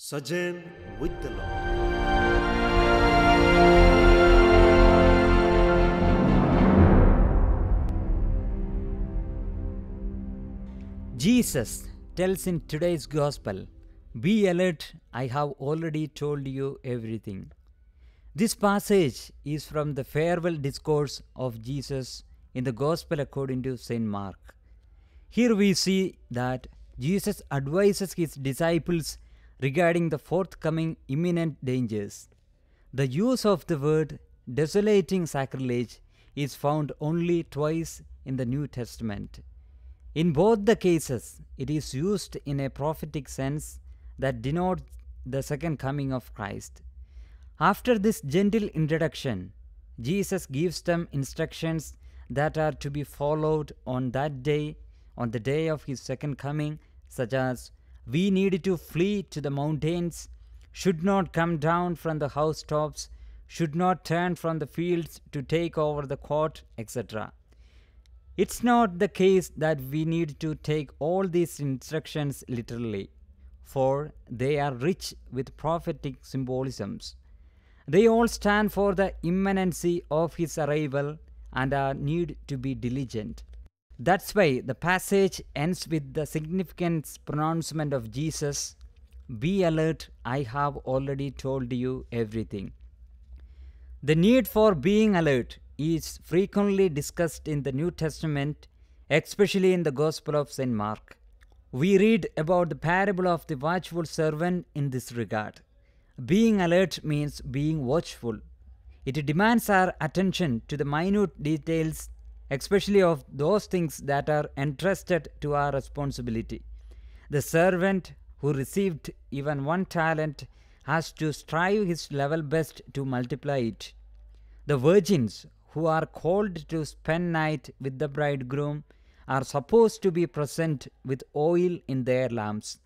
Sojourn with the Lord. Jesus tells in today's Gospel, Be alert, I have already told you everything. This passage is from the farewell discourse of Jesus in the Gospel according to St. Mark. Here we see that Jesus advises his disciples regarding the forthcoming imminent dangers. The use of the word desolating sacrilege is found only twice in the New Testament. In both the cases, it is used in a prophetic sense that denotes the second coming of Christ. After this gentle introduction, Jesus gives them instructions that are to be followed on that day, on the day of his second coming, such as we need to flee to the mountains, should not come down from the housetops, should not turn from the fields to take over the court, etc. It's not the case that we need to take all these instructions literally, for they are rich with prophetic symbolisms. They all stand for the imminency of his arrival and are need to be diligent. That's why the passage ends with the significant pronouncement of Jesus Be alert, I have already told you everything. The need for being alert is frequently discussed in the New Testament, especially in the Gospel of St. Mark. We read about the parable of the watchful servant in this regard. Being alert means being watchful. It demands our attention to the minute details, especially of those things that are entrusted to our responsibility. The servant who received even one talent has to strive his level best to multiply it. The virgins who are called to spend night with the bridegroom are supposed to be present with oil in their lamps.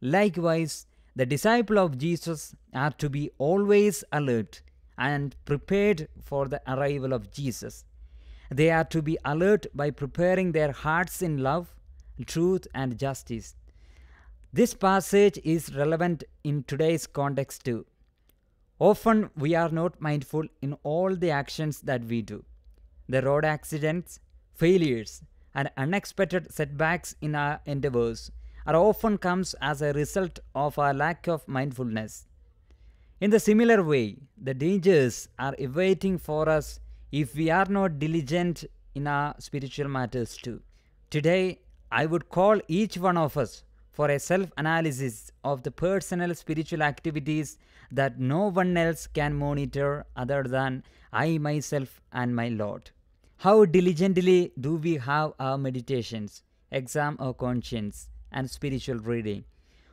Likewise, the disciple of Jesus are to be always alert and prepared for the arrival of Jesus. They are to be alert by preparing their hearts in love, truth, and justice. This passage is relevant in today's context too. Often we are not mindful in all the actions that we do. The road accidents, failures, and unexpected setbacks in our endeavors are often comes as a result of our lack of mindfulness. In the similar way, the dangers are awaiting for us if we are not diligent in our spiritual matters too. Today, I would call each one of us for a self analysis of the personal spiritual activities that no one else can monitor other than I myself and my Lord. How diligently do we have our meditations, exam our conscience, and spiritual reading?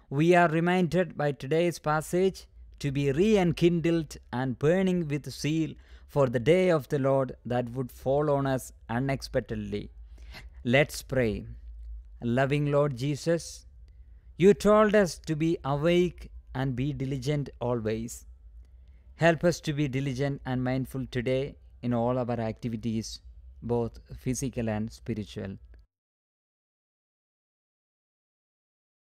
We are reminded by today's passage to be re enkindled and burning with zeal for the day of the Lord that would fall on us unexpectedly. Let's pray. Loving Lord Jesus, you told us to be awake and be diligent always. Help us to be diligent and mindful today in all our activities, both physical and spiritual.